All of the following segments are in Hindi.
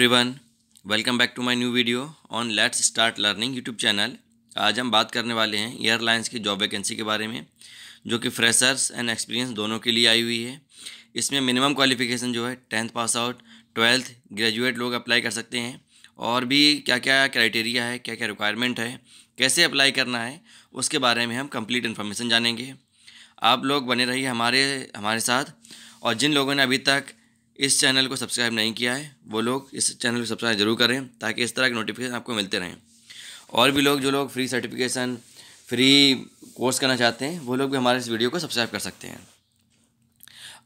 Everyone welcome back to my new video on let's start learning YouTube channel आज हम बात करने वाले हैं एयरलाइंस की जॉब वैकेंसी के बारे में, जो कि फ्रेशर्स एंड एक्सपीरियंस दोनों के लिए आई हुई है। इसमें मिनिमम क्वालिफिकेशन जो है tenth pass out twelfth graduate लोग अप्लाई कर सकते हैं। और भी क्या क्या क्राइटेरिया है क्या क्या रिक्वायरमेंट है, कैसे अप्लाई करना है, उसके बारे में हम कंप्लीट इन्फॉर्मेशन जानेंगे। आप लोग बने रहिए हमारे हमारे साथ। और जिन लोगों ने अभी तक इस चैनल को सब्सक्राइब नहीं किया है, वो लोग इस चैनल को सब्सक्राइब ज़रूर करें ताकि इस तरह के नोटिफिकेशन आपको मिलते रहें। और भी लोग, जो लोग फ्री सर्टिफिकेशन फ्री कोर्स करना चाहते हैं, वो लोग भी हमारे इस वीडियो को सब्सक्राइब कर सकते हैं।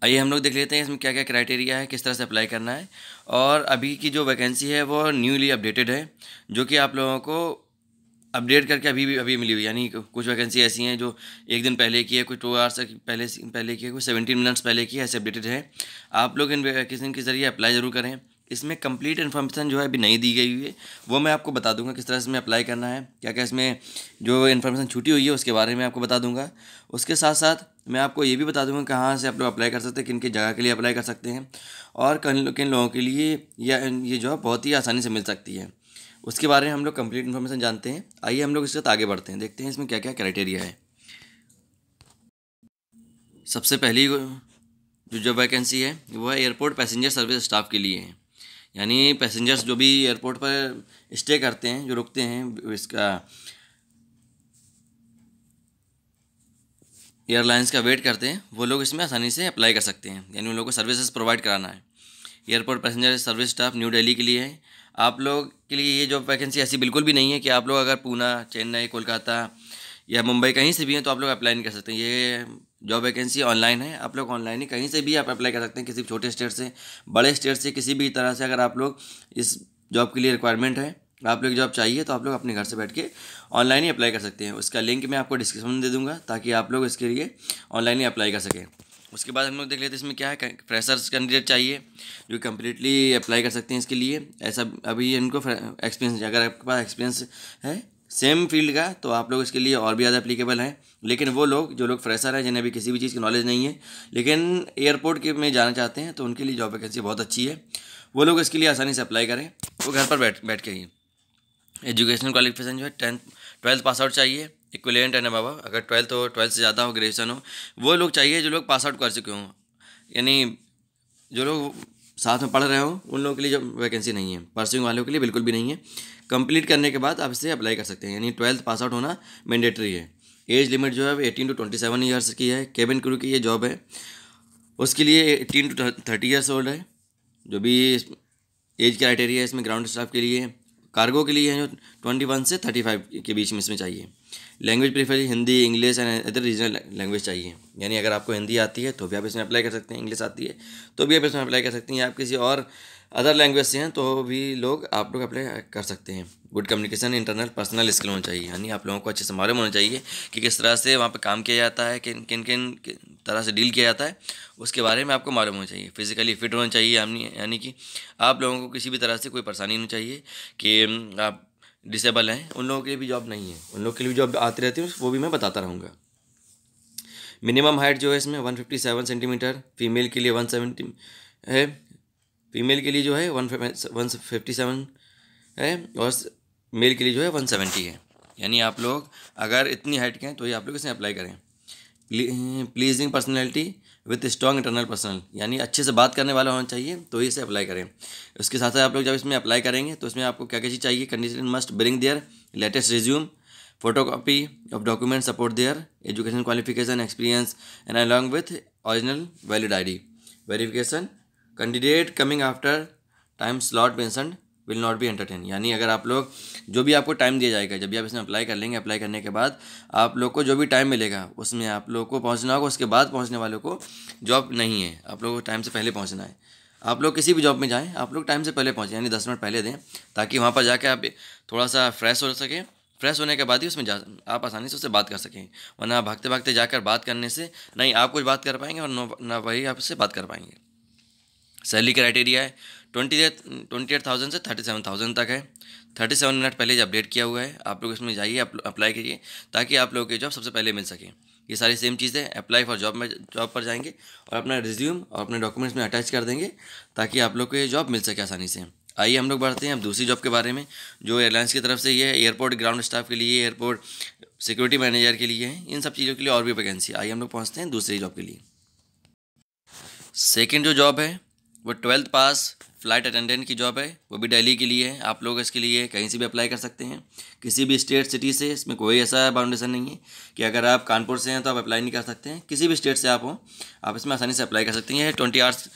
आइए हम लोग देख लेते हैं इसमें क्या क्या क्राइटेरिया है, किस तरह से अप्लाई करना है। और अभी की जो वैकेंसी है, वो न्यूली अपडेटेड है, जो कि आप लोगों को अपडेट करके अभी भी, अभी मिली हुई यानी कुछ वैकेंसी ऐसी हैं जो एक दिन पहले की है, कुछ टू आवर्स पहले पहले की है, कुछ सेवेंटीन मिनट्स पहले की है, ऐसे अपडेटेड है। आप लोग इन वैकेंसी के ज़रिए अप्लाई ज़रूर करें। इसमें कंप्लीट इन्फॉर्मेशन जो है अभी नहीं दी गई हुई है। वो मैं आपको बता दूँगा किस तरह से इसमें अप्लाई करना है क्या क्या इसमें जो इन्फॉर्मेशन छूटी हुई है, उसके बारे में आपको बता दूँगा। उसके साथ साथ मैं आपको ये भी बता दूँगा कहाँ से आप लोग अप्लाई कर सकते हैं किन की जगह के लिए अप्लाई कर सकते हैं, और किन किन लोगों के लिए या, ये जॉब बहुत ही आसानी से मिल सकती है। उसके बारे में हम लोग कंप्लीट इन्फॉर्मेशन जानते हैं। आइए हम लोग इसके साथ आगे बढ़ते हैं। देखते हैं इसमें क्या क्या क्राइटेरिया है। सबसे पहली जो जॉब वैकेंसी है, वो है एयरपोर्ट पैसेंजर सर्विस स्टाफ के लिए। है यानी पैसेंजर्स जो भी एयरपोर्ट पर स्टे करते हैं, जो रुकते हैं, इसका एयरलाइंस का वेट करते हैं, वो लोग इसमें आसानी से अप्लाई कर सकते हैं। यानी उन लोगों को सर्विसेज़ प्रोवाइड कराना है। Airport passenger service staff New Delhi के लिए है। आप लोग के लिए ये जॉब वैकेंसी ऐसी बिल्कुल भी नहीं है कि आप लोग अगर पूना, चेन्नई, कोलकाता या मुंबई कहीं से भी हैं तो आप लोग अप्लाई नहीं कर सकते। ये जॉब वैकेंसी ऑनलाइन है। आप लोग ऑनलाइन ही कहीं से भी आप अप्लाई कर सकते हैं, किसी छोटे स्टेट से, बड़े स्टेट से, किसी भी तरह से अगर आप लोग इस जॉब के लिए रिक्वायरमेंट है, आप लोग जॉब चाहिए तो आप लोग अपने घर से बैठ के ऑनलाइन ही अप्लाई कर सकते हैं। उसका लिंक मैं आपको डिस्क्रिप्शन में दे दूँगा ताकि आप लोग इसके लिए ऑनलाइन ही अप्लाई कर सकें। उसके बाद हम लोग देख लेते हैं इसमें क्या है फ्रेशर्स कैंडिडेट चाहिए, जो कम्प्लीटली अप्लाई कर सकते हैं इसके लिए। ऐसा अभी इनको एक्सपीरियंस अगर आपके पास एक्सपीरियंस है सेम फ़ील्ड का तो आप लोग इसके लिए और भी ज़्यादा अप्लीकेबल हैं। लेकिन वो लोग, जो लोग फ्रेशर हैं, जिन्हें अभी किसी भी चीज़ की नॉलेज नहीं है, लेकिन एयरपोर्ट के में जाना चाहते हैं तो उनके लिए जॉब वैकेंसी बहुत अच्छी है। वो लोग इसके लिए आसानी से अप्लाई करें। वो घर पर बैठ बैठ के ही। एजुकेशनल क्वालिफिकेशन जो है टेंथ ट्वेल्थ पास आउट चाहिए। इक्वलेंट ना बाबा? अगर ट्वेल्थ हो ट्वेल्थ से ज़्यादा हो ग्रेजुएशन हो, वो लोग चाहिए जो लोग पास आउट कर चुके हों। यानी जो लोग साथ में पढ़ रहे हो, उन लोगों के लिए जो वैकेंसी नहीं है। परसिंग वालों के लिए बिल्कुल भी नहीं है। कंप्लीट करने के बाद आप इसे अप्लाई कर सकते हैं। यानी ट्वेल्थ पास आउट होना मैंडेटरी है। एज लिमिट जो है eighteen to twenty seven years की है। केबिन क्रू की ये जॉब है। उसके लिए eighteen to thirty years old है। जो भी एज क्राइटेरिया है इसमें ग्राउंड स्टाफ के लिए। कार्गो के लिए है जो ट्वेंटी वन से थर्टी फाइव के बीच में इसमें चाहिए। Language prefer Hindi English and other regional language चाहिए। यानी अगर आपको हिंदी आती है तो भी आप इसमें अप्लाई कर सकते हैं इंग्लिश आती है तो भी आप इसमें अप्लाई कर सकते हैं। आप किसी और अदर लैंग्वेज से हैं तो भी लोग आप लोग अप्लाई कर सकते हैं। Good communication internal personal skill होना चाहिए। यानी आप लोगों को अच्छे से मालूम होना चाहिए कि किस तरह से वहाँ पर काम किया जाता है, किन किन किन तरह से डील किया जाता है, उसके बारे में आपको मालूम होना चाहिए। फिजिकली फिट होना चाहिए। यानी कि आप लोगों को किसी भी तरह से कोई परेशानी नहीं चाहिए कि आप डिसेबल हैं। उन लोगों के लिए भी जॉब नहीं है। उन लोगों के लिए भी जॉब आती रहती है, वो भी मैं बताता रहूँगा। मिनिमम हाइट जो है इसमें one fifty seven centimetre female के लिए वन सेवेंटी है फीमेल के लिए जो है वन वन फिफ्टी सेवन है, और मेल के लिए जो है वन सेवेंटी है। यानी आप लोग अगर इतनी हाइट के हैं तो ये आप लोग इसमें अप्लाई करें। Pleasing personality with strong internal personal यानी अच्छे से बात करने वाला होना चाहिए तो ही इसे अप्लाई करें। उसके साथ साथ आप लोग जब इसमें अप्लाई करेंगे तो इसमें आपको क्या क्या चीज़ चाहिए? Condition must bring their latest resume photo copy of document support their education qualification experience and along with original valid I D verification candidate coming after time slot mention will not be entertain. यानी अगर आप लोग जो भी आपको टाइम दिया जाएगा, जब भी आप इसमें अप्लाई कर लेंगे, अप्लाई करने के बाद आप लोग को जो भी टाइम मिलेगा, उसमें आप लोग को पहुँचना होगा, उसके बाद पहुँचने वालों को जॉब नहीं है। आप लोगों को टाइम से पहले पहुँचना है। आप लोग किसी भी जॉब में जाएँ, आप लोग टाइम से पहले पहुँचें, यानी दस मिनट पहले दें, ताकि वहाँ पर जाके आप थोड़ा सा फ्रेश हो सकें। फ्रेश होने के बाद ही उसमें जा, आप आसानी से उससे बात कर सकें। वरना भागते भागते जाकर बात करने से नहीं आप कुछ बात कर पाएँगे और ना वही आप उससे बात कर पाएँगे। सैलरी क्राइटेरिया है twenty eight twenty eight thousand से थर्टी सेवन थाउज़ेंड तक है। थर्टी सेवन मिनट पहले अपडेट किया हुआ है। आप लोग इसमें जाइए अप्लाई कीजिए ताकि आप लोगों की जॉब सबसे पहले मिल सके। ये सारी सेम चीज़ें अप्लाई फॉर जॉब में जॉब पर जाएँगे और अपना रिज्यूम और अपने डॉक्यूमेंट्स में अटैच कर देंगे, ताकि आप लोग को ये जॉब मिल सके आसानी से। आइए हम लोग बढ़ते हैं अब दूसरी जॉब के बारे में, जो एयरलाइंस की तरफ़ से ये है। एयरपोर्ट ग्राउंड स्टाफ के लिए एयरपोर्ट सिक्योरिटी मैनेजर के लिए है। इन सब चीज़ों के लिए और भी वैकेंसी आइए हम लोग पहुँचते हैं दूसरी जॉब के लिए। सेकेंड जो जॉब है, वो ट्वेल्थ पास फ़्लाइट अटेंडेंट की जॉब है, वो भी दिल्ली के लिए है। आप लोग इसके लिए कहीं से भी अप्लाई कर सकते हैं। किसी भी स्टेट सिटी से, इसमें कोई ऐसा बाउंडेशन नहीं है कि अगर आप कानपुर से हैं तो आप अप्लाई नहीं कर सकते हैं। किसी भी स्टेट से आप हो, आप इसमें आसानी से अप्लाई कर सकते हैं। ट्वेंटी आवर्स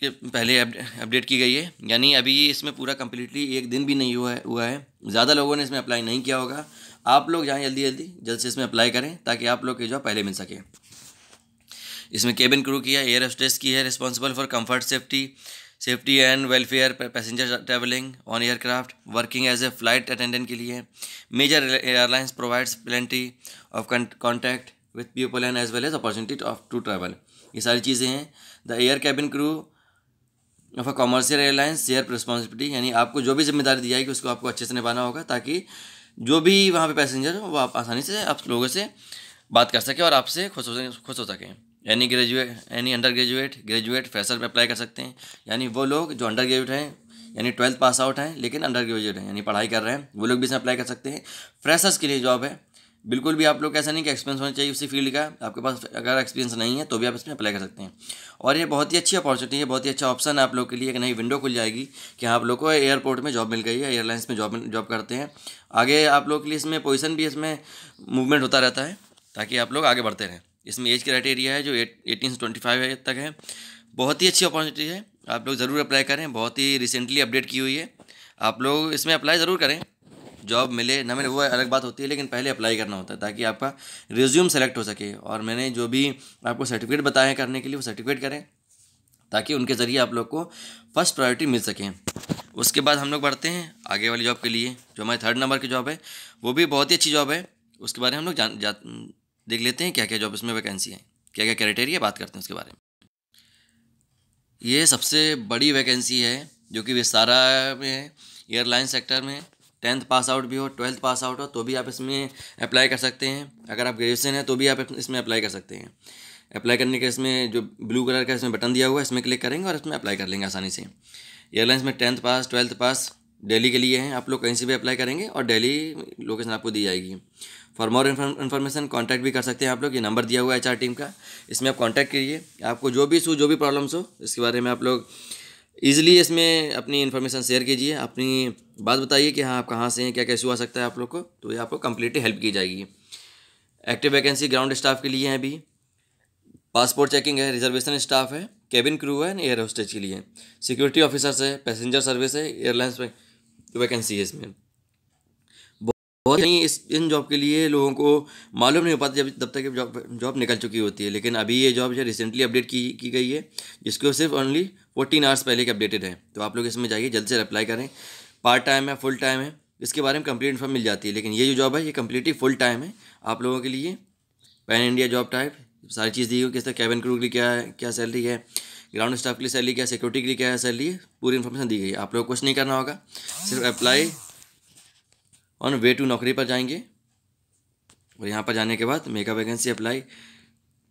के पहले अपडेट की गई है। यानी अभी इसमें पूरा कम्प्लीटली एक दिन भी नहीं हुआ हुआ है। ज़्यादा लोगों ने इसमें अप्लाई नहीं किया होगा। आप लोग जाएँ जल्दी जल्दी, जल्द से इसमें अप्लाई करें ताकि आप लोग की जॉब पहले मिल सके। इसमें केबिन क्रू की है, एयर होस्टेस की है responsible for comfort, safety safety and welfare passenger travelling on aircraft working as a flight attendant के लिए। Major airlines provides plenty of contact with people and as well as opportunity of to travel ये सारी चीज़ें हैं। The air cabin crew of a commercial airlines share responsibility यानी आपको जो भी ज़िम्मेदारी दी जाएगी, उसको आपको अच्छे से निभाना होगा, ताकि जो भी वहाँ पे पैसेंजर हो, वो आप आसानी से आप लोगों से बात कर सकें और आपसे खुश हो खुश हो सकें। Any graduate any undergraduate graduate fresher में अप्लाई कर सकते हैं। यानी वो लोग जो अंडर ग्रेजुएट हैं, यानी ट्वेल्थ पास आउट हैं, लेकिन अंडर ग्रेजुएट हैं, यानी पढ़ाई कर रहे हैं, वो लोग भी इसमें अप्लाई कर सकते हैं। फ्रेशर्स के लिए जॉब है। बिल्कुल भी आप लोग, ऐसा नहीं कि एक्सपीरियंस होना चाहिए उसी फ़ील्ड का। आपके पास अगर एक्सपीरियंस नहीं है तो भी आप इसमें अप्लाई कर सकते हैं। और ये बहुत ही अच्छी अपॉर्चुनिटी है, बहुत ही अच्छा ऑप्शन है आप लोग के लिए। एक नई विंडो खुल जाएगी कि आप लोग को एयरपोर्ट में जॉब मिल गई है एयरलाइंस में जॉब जॉब करते हैं। आगे आप लोग के लिए इसमें पोजिशन भी इसमें मूवमेंट होता रहता है, ताकि आप लोग आगे बढ़ते रहें। इसमें एज क्राइटेरिया है, जो एटीन से ट्वेंटी फाइव तक है। बहुत ही अच्छी अपॉर्चुनिटी है। आप लोग ज़रूर अप्लाई करें। बहुत ही रिसेंटली अपडेट की हुई है। आप लोग इसमें अप्लाई ज़रूर करें। जॉब मिले, ना मिले, वो अलग बात होती है, लेकिन पहले अप्लाई करना होता है, ताकि आपका रिज्यूम सेलेक्ट हो सके। और मैंने जो भी आपको सर्टिफिकेट बताए हैं करने के लिए, वो सर्टिफिकेट करें, ताकि उनके ज़रिए आप लोग को फ़र्स्ट प्रायोरिटी मिल सके। उसके बाद हम लोग बढ़ते हैं आगे वाली जॉब के लिए, जो हमारे थर्ड नंबर की जॉब है, वो भी बहुत ही अच्छी जॉब है। उसके बारे में हम लोग जान जा देख लेते हैं क्या क्या जॉब इसमें वैकेंसी है क्या क्या क्राइटेरिया बात करते हैं उसके बारे में। ये सबसे बड़ी वैकेंसी है, जो कि विस्तारा में है एयरलाइन सेक्टर में। टेंथ पास आउट भी हो ट्वेल्थ पास आउट हो तो भी आप इसमें अप्लाई कर सकते हैं। अगर आप ग्रेजुएसन है तो भी आप इसमें अप्लाई कर सकते हैं। अप्लाई करने के इसमें जो ब्लू कलर का इसमें बटन दिया हुआ है, इसमें क्लिक करेंगे और इसमें अप्लाई कर लेंगे आसानी से। एयरलाइंस में tenth pass twelfth pass Delhi के लिए हैं, आप लोग कहीं से भी अप्लाई करेंगे और दिल्ली लोकेशन आपको दी जाएगी। फॉर मोर इन्फॉर्मेशन कॉन्टैक्ट भी कर सकते हैं आप लोग। ये नंबर दिया हुआ है एच टीम का। इसमें आप कॉन्टैक्ट करिए। आपको जो भी इशू जो भी प्रॉब्लम्स हो, इसके बारे में आप लोग ईजिली इसमें अपनी इन्फॉर्मेशन शेयर कीजिए। अपनी बात बताइए कि हाँ आप कहाँ से हैं, क्या इशू आ सकता है आप लोग को तो ये आपको कम्प्लीटली हेल्प की जाएगी। एक्टिव वैकेंसी ग्राउंड स्टाफ के लिए है अभी। पासपोर्ट चेकिंग है रिजर्वेशन स्टाफ है केबिन क्रू है एयर होस्टेज के लिए। सिक्योरिटी ऑफिसर्स है पैसेंजर सर्विस है एयरलाइंस वैकेंसी है इसमें। बहुत नहीं इस, इन जॉब के लिए लोगों को मालूम नहीं हो पाता जब, तब तक जॉब जॉब निकल चुकी होती है। लेकिन अभी ये जॉब जो रिसेंटली अपडेट की की गई है, जिसको सिर्फ़ ओनली फोर्टीन आवर्स पहले के अपडेटेड है। तो आप लोग इसमें जाइए, जल्द से अप्लाई करें। पार्ट टाइम है फुल टाइम है, इसके बारे में कंप्लीट इन्फॉर्म मिल जाती है। लेकिन ये जो जॉब है, ये कम्प्लीटली फुल टाइम है आप लोगों के लिए। पैन इंडिया जॉब टाइप सारी चीज़ दी हुई, किस तरह कैबिन क्रू के लिए क्या है क्या सैलरी है ग्राउंड स्टाफ के लिए सैलरी क्या सिक्योरिटी के लिए क्या सैलरी है, पूरी इन्फॉर्मेशन दी गई है। आप लोग कुछ नहीं करना होगा, सिर्फ़ अप्लाई ऑन वे टू नौकरी पर जाएँगे। और यहाँ पर जाने के बाद mega vacancy apply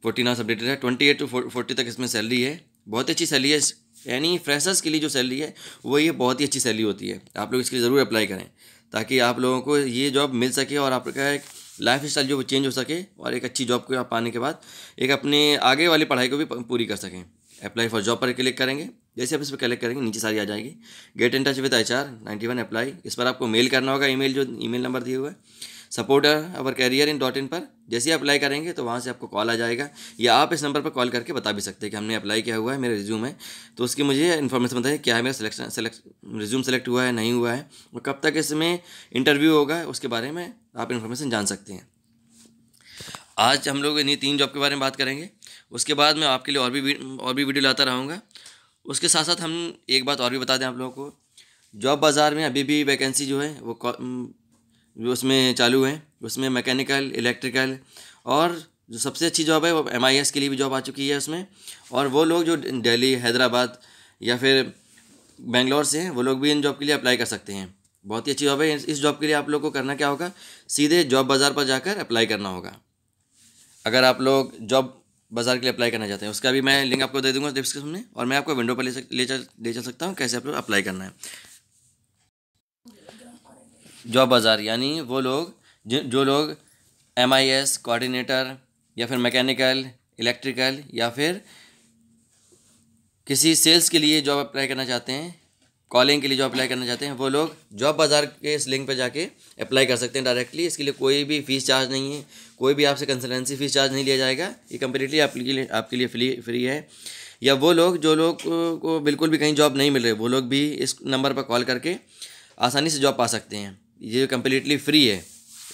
forty hours updated है। ट्वेंटी एट टू फोर्टी तक इसमें सैलरी है। बहुत अच्छी सैलरी है। यानी फ्रेशर्स के लिए जो सैलरी है, वो ये बहुत ही अच्छी सैलरी होती है। आप लोग इसके लिए ज़रूर अप्लाई करें, ताकि आप लोगों को ये जॉब मिल सके और आपका एक लाइफ स्टाइल जो चेंज हो सके और एक अच्छी जॉब को आप पाने के बाद एक अपने आगे वाली पढ़ाई को भी पूरी कर सकें। अप्लाई फॉर जॉब पर क्लिक करेंगे। जैसे आप इस पर कलेक्ट करेंगे, नीचे सारी आ जाएगी। Get in touch with H R ninety one apply इस पर आपको मेल करना होगा ईमेल जो ईमेल नंबर दिए हुए है। Supporter our career in dot in पर। जैसे ही अप्लाई करेंगे तो वहाँ से आपको कॉल आ जाएगा। या आप इस नंबर पर कॉल करके बता भी सकते हैं कि हमने अप्लाई किया हुआ है, मेरा रिज्यूम है तो उसकी मुझे इन्फॉर्मेशन बताइए, क्या है मेरा सिलेक्शन सेलेक्ट रिज्यूम सेलेक्ट हुआ है, नहीं हुआ है? और कब तक इसमें इंटरव्यू होगा, उसके बारे में आप इन्फॉर्मेशन जान सकते हैं। आज हम लोग इन्हीं तीन जॉब के बारे में बात करेंगे। उसके बाद मैं आपके लिए और भी और भी वीडियो लाता रहूँगा। उसके साथ साथ हम एक बात और भी बता दें आप लोगों को। जॉब बाज़ार में अभी भी वैकेंसी जो है, वो जो उसमें चालू है, उसमें मैकेनिकल इलेक्ट्रिकल और जो सबसे अच्छी जॉब है, वो एमआईएस के लिए भी जॉब आ चुकी है उसमें। और वो लोग जो दिल्ली, हैदराबाद या फिर बेंगलोर से हैं, वो लोग भी इन जॉब के लिए अप्लाई कर सकते हैं। बहुत ही अच्छी जॉब है, इस जॉब के लिए आप लोग को करना क्या होगा? सीधे जॉब बाज़ार पर जाकर अप्लाई करना होगा। अगर आप लोग जॉब बाज़ार के लिए अप्लाई करना चाहते हैं। उसका भी मैं लिंक आपको दे दूँगा डिस्क्रिप्शन में और मैं आपको विंडो पर ले, ले चल ले चल सकता हूँ कैसे आप लोग अप्लाई करना है। जॉब बाज़ार यानी वो लोग जो लोग एम आई एस कोऑर्डिनेटर या फिर मैकेनिकल इलेक्ट्रिकल या फिर किसी सेल्स के लिए जॉब अप्लाई करना चाहते हैं कॉलिंग के लिए जॉब अप्लाई करना चाहते हैं, वो लोग जॉब बाज़ार के इस लिंक पर जाके अप्लाई कर सकते हैं डायरेक्टली इसके लिए कोई भी फ़ीस चार्ज नहीं है। कोई भी आपसे कंसल्टेंसी फ़ीस चार्ज नहीं लिया जाएगा। ये कम्प्लीटली आपके लिए आपके लिए फ्री फ्री है। या वो लोग, जो लोग को बिल्कुल भी कहीं जॉब नहीं मिल रही, वो लोग भी इस नंबर पर कॉल करके आसानी से जॉब पा सकते हैं। ये कम्प्लीटली फ्री है।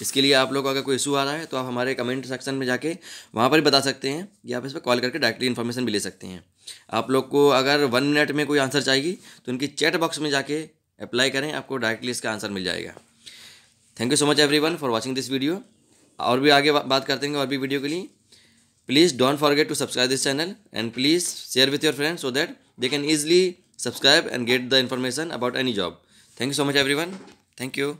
इसके लिए आप लोग को अगर कोई इशू आ रहा है तो आप हमारे कमेंट सेक्शन में जाके वहाँ पर भी बता सकते हैं या आप इस पर कॉल करके डायरेक्टली इन्फॉर्मेशन भी ले सकते हैं। आप लोग को अगर वन मिनट में कोई आंसर चाहिए तो उनकी चैट बॉक्स में जाके अप्लाई करें, आपको डायरेक्टली इसका आंसर मिल जाएगा। Thank you so much everyone for watching this video और भी आगे बात करते हैं और भी वीडियो के लिए। Please don't forget to subscribe this channel and please share with your friends so that they can easily subscribe and get the information about any job thank you so much everyone thank you